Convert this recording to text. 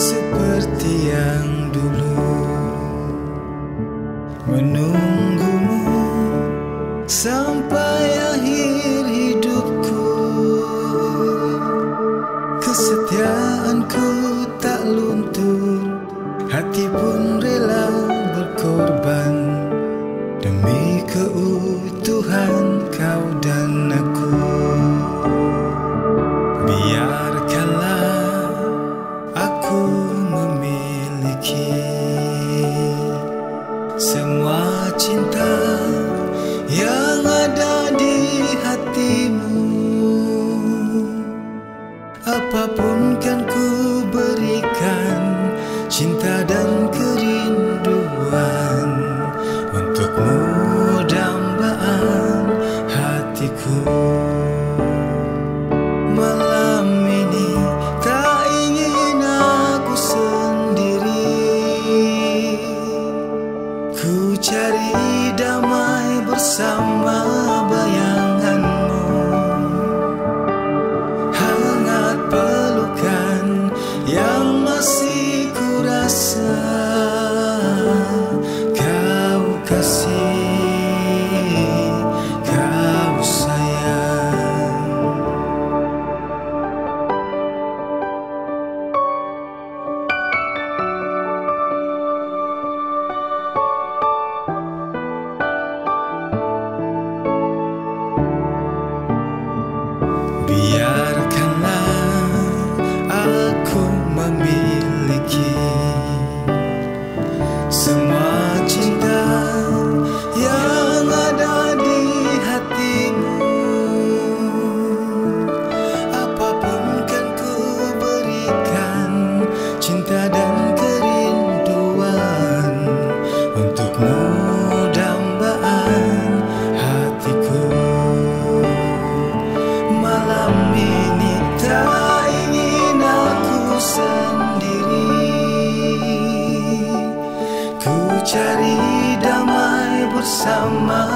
seperti yang dulu. Menunggumu sampai akhir hidupku. Kesetiaanku tak luntur hati Semua cinta yang ada di hatimu Apa pun kan ku berikan Cinta dan kerinduan Untukmu. 一 bersama